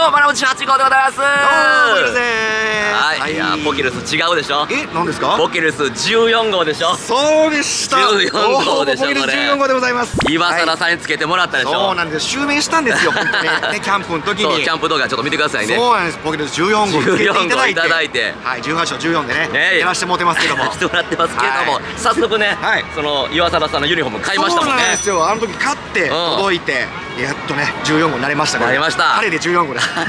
どうも、バラムチ8号でございます。はい、い。や、ポキルス違うでしょ。え、何ですか？ポキルス14号でしょ。そうでした。14号でしょポキルスこれ14号でございます。岩はい貞さんにつけてもらったでしょ。そうなんです。襲名したんですよ本当に。ねキャンプの時そう、にキャンプ動画ちょっと見てくださいね。そうなんです。ポキルス14号つけていただいて。14号いいて。はい。18勝14でねねやらしてもらってますけども。してもらってますけれども、はい。早速ね、はい。その岩貞さんのユニフォーム買いましたもんね。そうなんですよ。あの時勝って届いてやっとね14号になれましたからなりました。晴れで14号ですは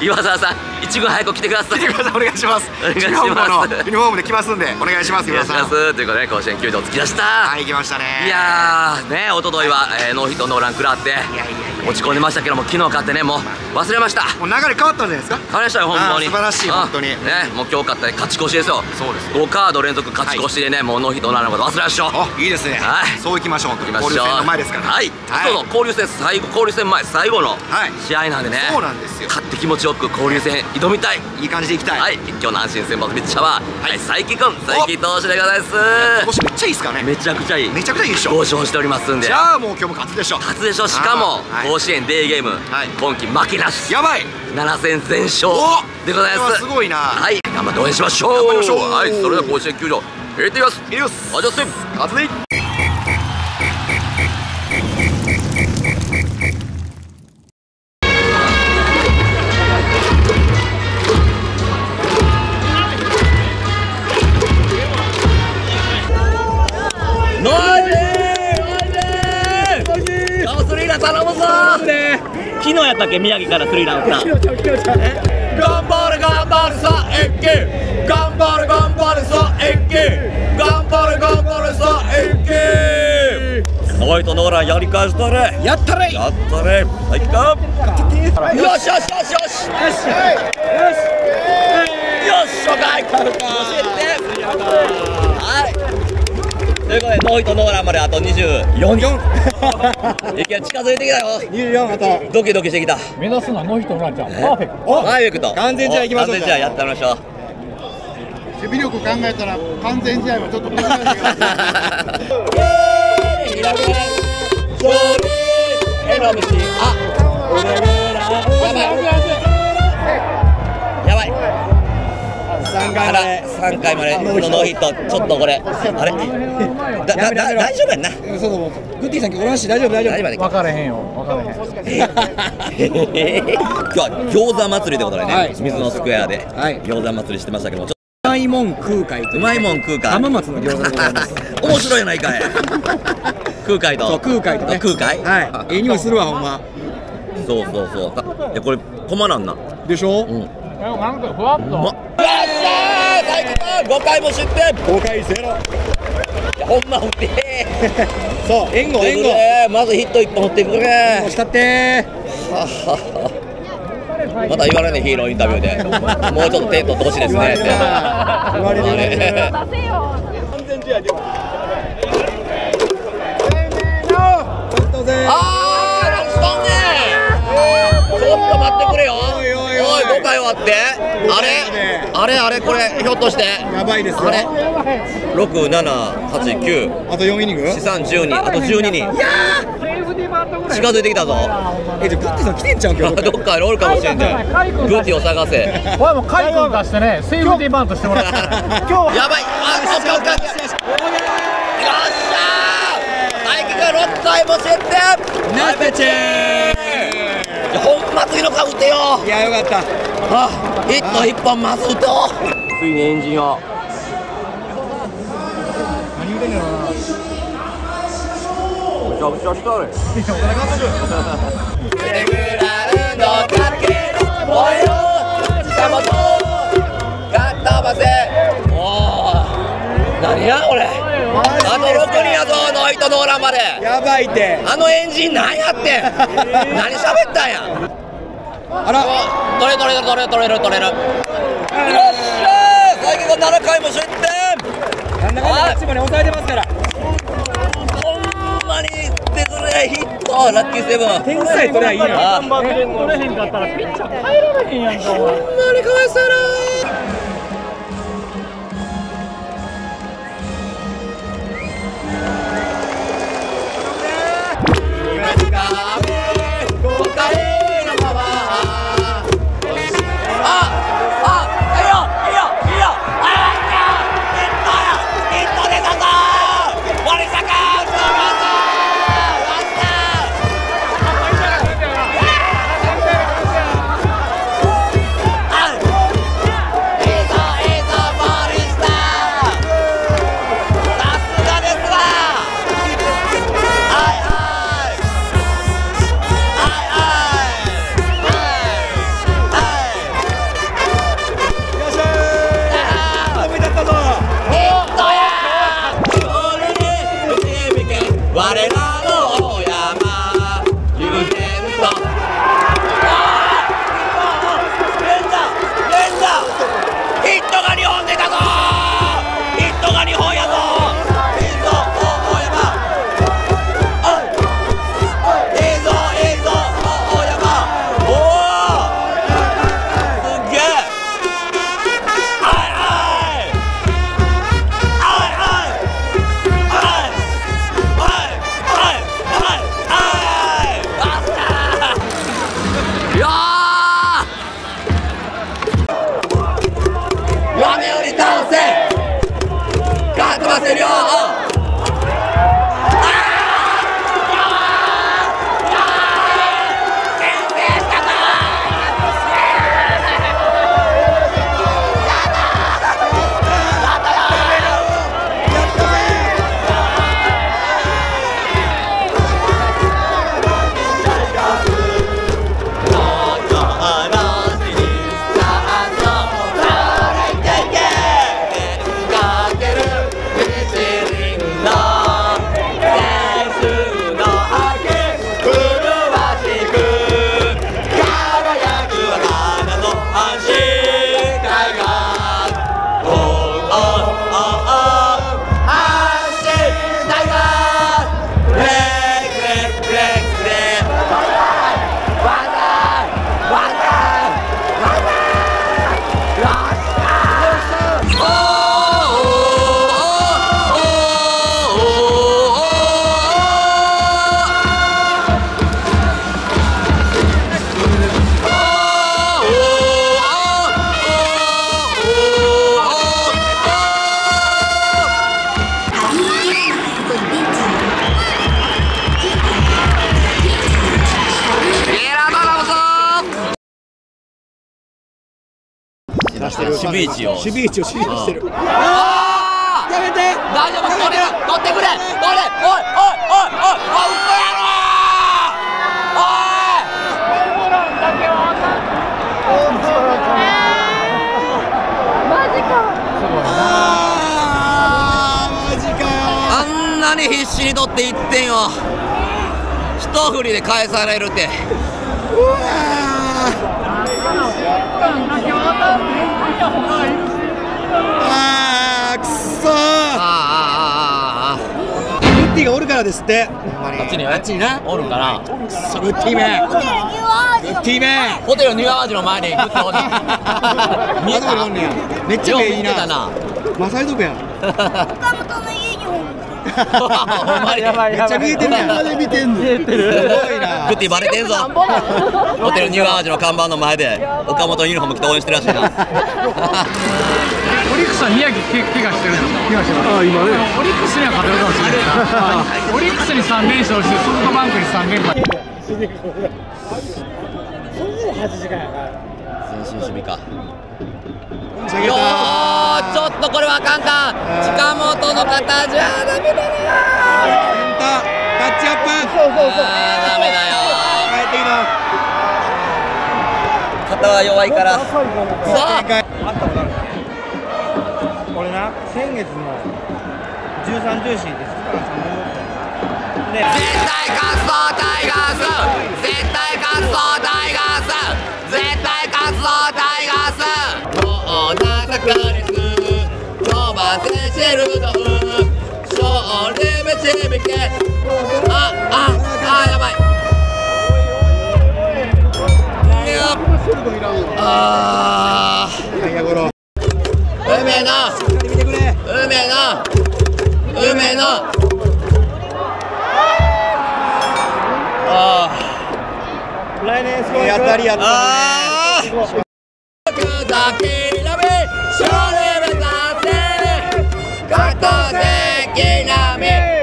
い、岩貞さん一軍早く来てください。来てくださいお願いします。お願いします。14号のユニフォームで来ますんでお願いしますお願いしま皆さん。すということで甲子園球場着きました、はい行きましたね。いやーね一昨日は、えーノーヒットノーラン食らっていやいや落ち込んでましたけども昨日勝ってねもう忘れました。もう流れ変わったんじゃないですか？変わりましたよ本当に。素晴らしいうん本当に。ねもう今日勝ったね勝ち越しですよ。そうです。5カード連続勝ち越しでね、もうノーヒットノーランのこと忘れましょう。あいいですね。はい。そう行きましょう。交流戦の前ですからはい、そうそう交流戦最後交流戦前最後のはい。試合なんでね、そうなんですよ。勝って気持ちよく交流戦。挑みたいいい感じで行きたい。はい。今日の阪神先発ピッチャーは、はい、佐伯君佐伯投手でござい今ます。年めっちゃいいっすからね。めちゃくちゃいい。めちゃくちゃいいでしょ。交渉しておりますんで。じゃあもう今日も勝つでしょ初でしょしかも、甲子園デーゲーム、はい。今季負けなし。やばい。7戦全勝おでございます。すごいな。はい。頑張って応援しましょう。頑張りましょう。はい。それでは甲子園球場行ってみます。いきます。あじゃあせん勝つで昨日やったっけ？宮城からスリーラン打った頑張る頑張るさ一気頑張る頑張るさ一気頑張る頑張るさ一気ノイとノーランやり返したれ。やったれ。やったねはい行くかよしよしよしよしよしよし初回教えてはいということでノイとノーランまであと24いけ近づいてきたよ。24あとドキドキしてきた。目指すのはノーヒットノーランちゃんパーフェクト。パーフェクト。完全試合行きましょう完全試合やってみましょう。守備力考えたら完全試合はちょっと難しいか やばい3回まで。3回まで。のノーヒットちょっとこれ。あれ？だだだ大丈夫やんな？そうそうグッティさん今日おらんし大丈夫大丈夫大丈夫やね分かれへんよ。分かれへん。今日は餃子祭りということでね、はい。水のスクエアではい。餃子祭りしてましたけどもうまいもん空海とう。まいもん食うか浜松の餃子でございます。面白いやないかい。空海と。そう空海とね。空海はい。ええ匂いするわほんま。そうそうそう。あいやこれ止まらんな。でしょ？うん。なんかふわっと。まよっ。しゃー大工5回も失点。5回ゼロ。いやほんま打ってそう援護援護。まずヒット1本打ってくれ。したって。また言われねヒーローインタビューで。もうちょっと手取ってほしいですね。って言われる言われるああー何しとんねょっと待ってくれよ。おいおいおい。おい5回終わって。あれ？あれ？あれ？これひょっとして。やばいですよ。あれ？6789あと4イニング？資産12あと12人。近づいてきたぞ。えじゃあグッティさん来てんちゃうん今日？どっかにおるかもしれんじゃん。グーティを探せ。やばいこれもう海君出してね。セーフティーバントしてもらって 今日あオッケーオッケーよっしゃー。大輝が6回も失点。ナイスペチェま次の回打てよ。いやよかった。あヒット1本まず打とう。ついにエンジンを。何言うてんね。やろなめちゃくちゃしたね 何やこれ。あと6人やぞノイトノーランまで。やばいって。あのエンジン何やってん。何喋ったんやあら。取れ取れ取れ取れる取れる。よっしゃー最近が7回も失点。なんだかんだこっちまで抑えてますから。ほんまに出ずれヒットラッキーセブン。点さえ取りゃいいな。取れへんかったらピッチャー変えられへんやんかお前。ほんまにかわいそうやなシビーチをシビーチを指示してる。あー！やめて。大丈夫。取れる取ってくれ。取れおい。おい。おい。おい。おい。嘘やろおい。あーマジかよあんなに必死に取って1点を一振りで返されるってあーですって。あっちにあっちになおるから。それティーメン。ティーメンホテルニューアワージの前にグッとおる。見えた。めっちゃ目いいな。マサイド族ア。めっちゃ見えてる。やん見てんのすごいなグッティバレてんぞ。ホテルニューアワジの看板の前で岡本のユニフォーム着て応援してるらしいな。オリックスは宮城け怪我してる怪我してますあ今ね。オリックスには勝てるかもしれないなオリックスに3連勝してソフトバンクに3連敗先進守備か下げよた。ーちょっとこれはあかんか。近本の肩じゃダメだな。タッチアップ。あーダメだよ。帰ってきた。肩は弱いから。さあ俺な先月の13、14で2日間3本で絶対勝つぞタイガース絶対勝つぞタイガース絶対勝つぞタイガースもう情かれず飛ばせシェルドウ勝利導けあああやばいいやあ内野ゴローう来年すごいやったりやったりね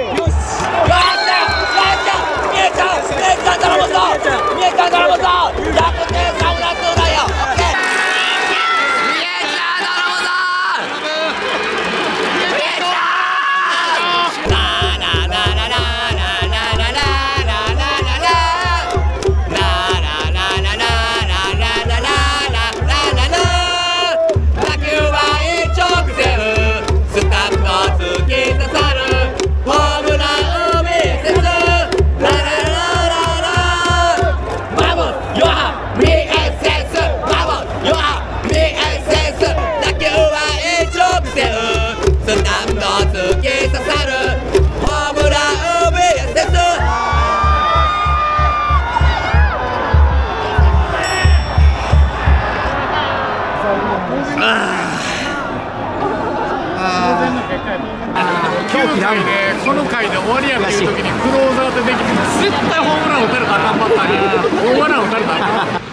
9回でこの回で終わりやっていう時にクローザーでできて絶対ホームラン打たれたら頑張ったッホームラン打たれたらあ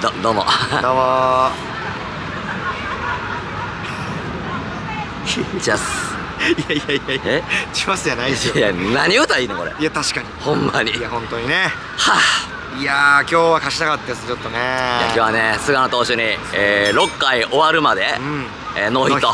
どどうも。どうも。ジャス。いやいやいやいやジャスじゃないですよ。いや何歌いいのこれ？いや確かに。ほんまに。いや本当にね。はあ。いやー今日は勝ちたかったですちょっとね。いや今日はね菅野投手に、えー、6回終わるまで、うん。えーノーヒット。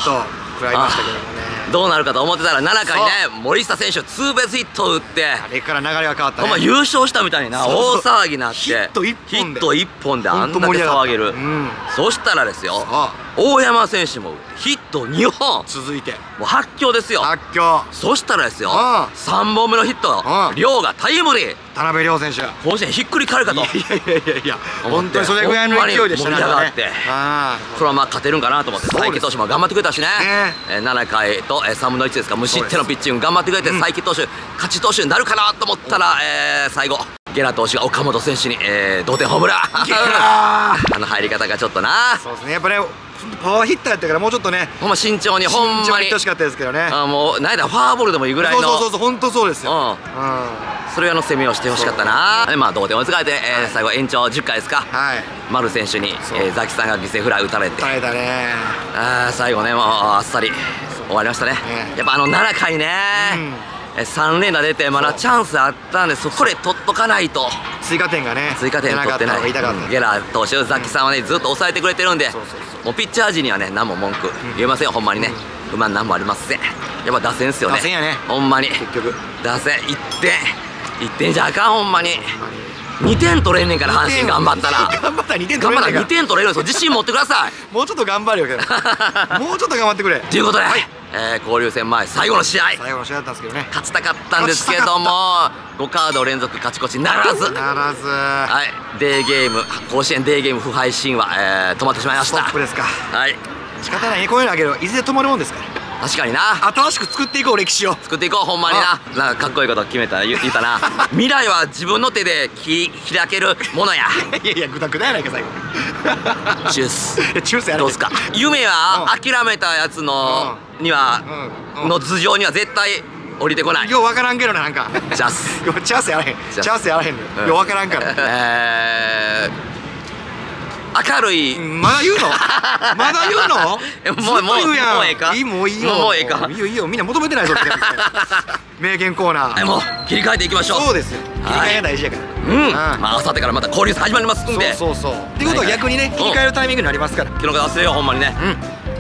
食らいましたけどもね。どうなるかと思ってたら7回ね森下選手ツーベースヒットを打ってあれから流れが変わったね。ま優勝したみたいな大騒ぎになってヒット一本で。ヒット一本であんだけ騒げる、うん。そしたらですよあ大山選手もヒット2本続いてもう発狂ですよ。発狂。そしたらですよあ3本目のヒットあ亮がタイムリー。田辺亮選手。い甲子園ひっくり返るかと。やいやいやいや。いや本当にそれぐらいの勢いでしたね。盛り上がってあこれはまあ勝てるんかなと思ってそうです。佐伯投手も頑張ってくれたしね。ね。えー7回とえー3分の1ですか。無失点のピッチング頑張ってくれてうん佐伯投手勝ち投手になるかなと思ったらえー最後ゲラ投手が岡本選手にえー同点ホームラン。あの入り方がちょっとな。ーそうですね。やっぱねパワーヒッターやったからもうちょっとねほんま慎重にほんまに。慎重にいってほしかったですけどね。あもう何やったらファーボールでもいいぐらいの。そうそうそうそう本当そうですよ。うん。うん。それあの攻めをしてほしかったな。でまあ同点追いつか。れて、えー最後延長10回ですか。はい。丸選手に、えーザキさんが犠牲フライ打たれて。耐えたね。あー最後ねもうあっさり終わりましたね。ね。やっぱあの7回ね、え3連打出てまだチャンスあったんでそこで取っとかないと。追加点がね追加点取ってない。ゲラ投手ザキさんはねずっと抑えてくれてるんでもうピッチャー陣にはね何も文句言えませんよほんまにね。不満何もありません。やっぱ打線っすよね。打線やね。ほんまに。結局。打線1点1点じゃあかんほんまに。2点取れんねんから阪神。頑張ったら。頑張ったら2点頑張ったら2取れないから点取れるんですよ。自信持ってください。もうちょっと頑張るよけど。もうちょっと頑張ってくれ。ということで、えー交流戦前最後の試合。最後の試合だったんですけどね。勝ちたかったんですけども5カード連続勝ち越しならず。ならず。はい。デーゲーム甲子園デーゲーム不敗神話、えー止まってしまいましストたップですか。はい。仕方ないねこういうのあげるいずれ止まるもんですから。確かにな。新しく作っていこう歴史を。作っていこうほんまにな。なんかかっこいいこと決めた言言ったな。未来は自分の手で切り開けるものや。いやいやグダグダやないか最後。チュース。チュースやどうすか？夢はうん。諦めたやつのにはうんうん。の頭上には絶対降りてこない。よう分からんけどななんか。チャス。チャンスやらへん。チチャンスやらへんのよ。よう分からんから。えー、明るい。まだ言うの？まだ言うの？え もうもうもうええか？いいもういいよもうええか？いいよいいよ。みんな求めてないぞ 名言コーナー。はいもう切り替えていきましょう。そうですよ。切り替えが大事やから。うん、ん。まあ明後日からまた交流戦始まりますんで。そうそうそう。ってことは逆にねうん。切り替えるタイミングになりますから。記録忘れようほんまにね、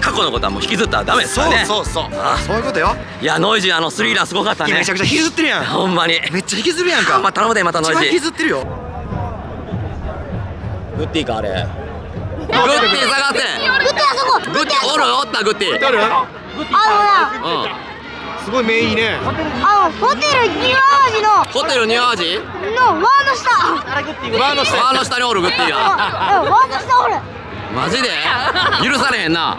過去のことはもう引きずったらダメですかそうらね。そうそうあそういうことよ。いやノイジーあのスリーランすごかったね。めちゃくちゃ引きずってるやん。ほんまに。めっちゃ引きずるやんか。まあ頼むでまたノイジー。引きずってるよ。グッティかあれ。グッティ下がってグッティあそこ。グッティおるおったグッティ誰あのな。うん。すごい目いいね。あのホテルニュアージの。ホテルニューアージの輪の下。バーの下。あの下におるグッティが。あ輪の下おるマジで？許されへんな。